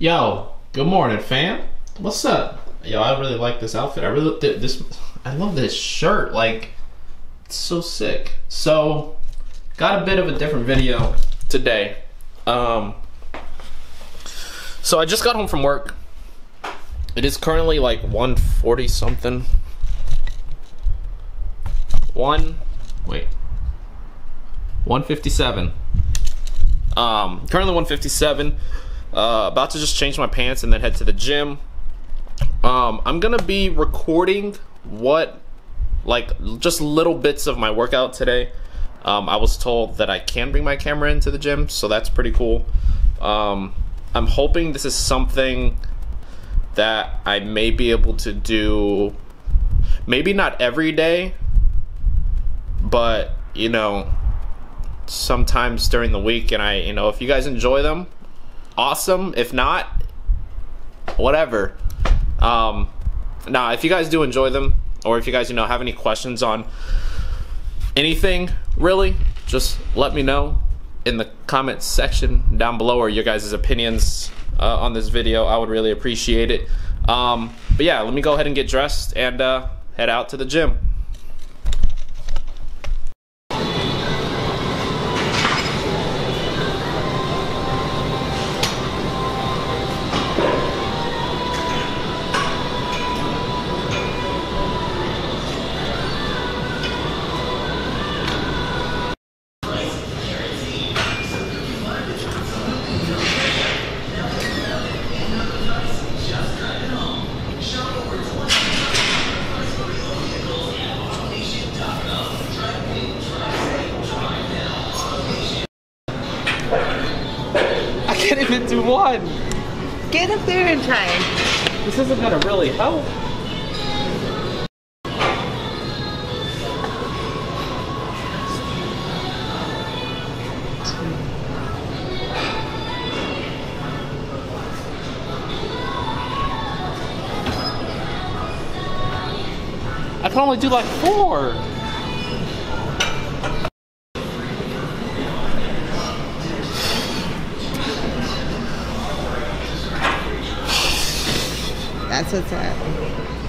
Yo, good morning, fam. What's up? Yo, I really like this outfit. I really this. I love this shirt. Like, it's so sick. So, got a bit of a different video today. Um, so I just got home from work. It is currently like 140 something. One, wait, 157. Um, currently 157. Uh, about to just change my pants and then head to the gym. Um, I'm gonna be recording what, like, just little bits of my workout today. Um, I was told that I can bring my camera into the gym, so that's pretty cool. Um, I'm hoping this is something that I may be able to do, maybe not every day, but you know, sometimes during the week. And I, you know, if you guys enjoy them, awesome. If not, whatever. Um, now, if you guys do enjoy them, or if you guys, you know, have any questions on anything, really, just let me know in the comment section down below or your guys' opinions uh, on this video. I would really appreciate it. Um, but yeah, let me go ahead and get dressed and uh, head out to the gym. I can't even do one. Get up there in time. This isn't gonna really help. I can only do like four. That's what's up.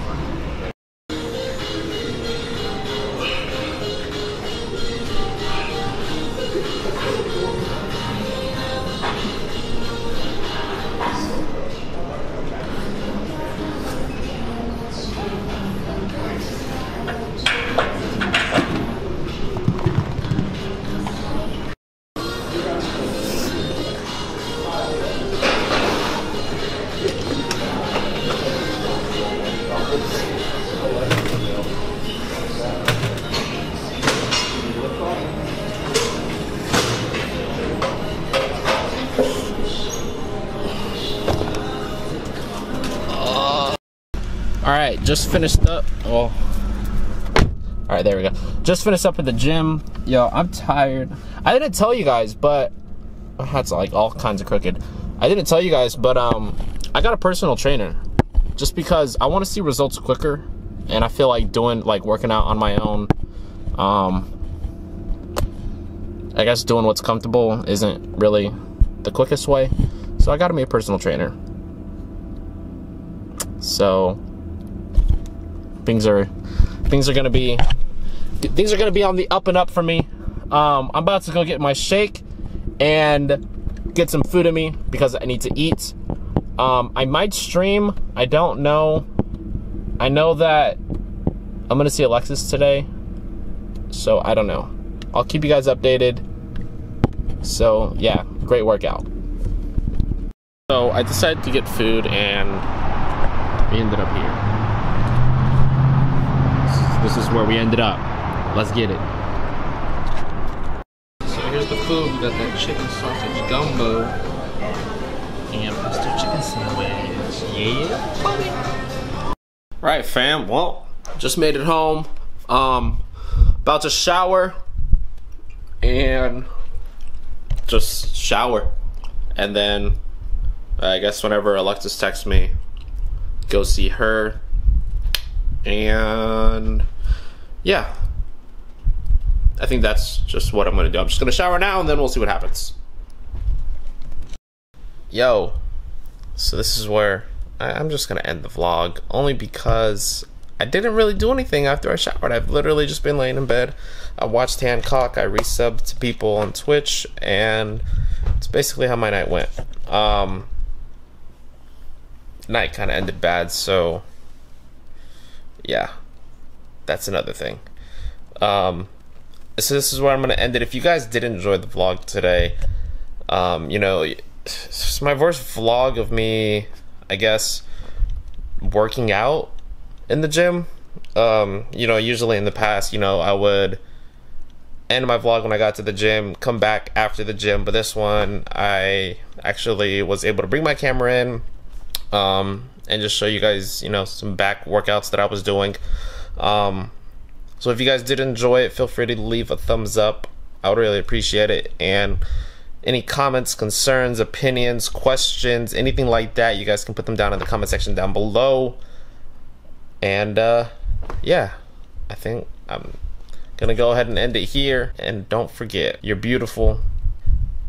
All right, just finished up. Oh. All right, there we go. Just finished up at the gym. Yo, I'm tired. I didn't tell you guys, but that's like all kinds of crooked. I didn't tell you guys, but um, I got a personal trainer, just because I want to see results quicker, and I feel like doing like working out on my own. Um, I guess doing what's comfortable isn't really the quickest way, so I got to be a personal trainer. So things are things are gonna be things are gonna be on the up and up for me. Um, I'm about to go get my shake and get some food in me because I need to eat. Um, I might stream. I don't know. I know that I'm gonna see Alexis today, so I don't know. I'll keep you guys updated. So yeah, great workout. So I decided to get food and we ended up here. This is where we ended up. Let's get it. So here's the food. We got that chicken sausage gumbo and Buster chicken sandwich. Yeah, buddy. Right, fam. Well, just made it home. Um, about to shower and just shower, and then I guess whenever Alexis texts me, go see her. And yeah, I think that's just what I'm gonna do. I'm just gonna shower now and then we'll see what happens. Yo, so this is where I, I'm just gonna end the vlog, only because I didn't really do anything after I showered. I've literally just been laying in bed. I watched Hancock. I resubbed to people on Twitch, and it's basically how my night went. Um, night kind of ended bad, so yeah, that's another thing. Um, so this is where I'm gonna end it. If you guys did enjoy the vlog today, um, you know, it's my first vlog of me, I guess, working out in the gym. Um, you know, usually in the past, you know, I would end my vlog when I got to the gym, come back after the gym, but this one I actually was able to bring my camera in um, and just show you guys, you know, some back workouts that I was doing. Um, so if you guys did enjoy it, feel free to leave a thumbs up. I would really appreciate it. And any comments, concerns, opinions, questions, anything like that, you guys can put them down in the comment section down below. And uh, yeah, I think I'm gonna go ahead and end it here. And don't forget, you're beautiful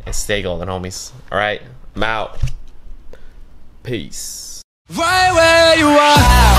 and stay golden, homies. All right, I'm out. Peace. Right where you are.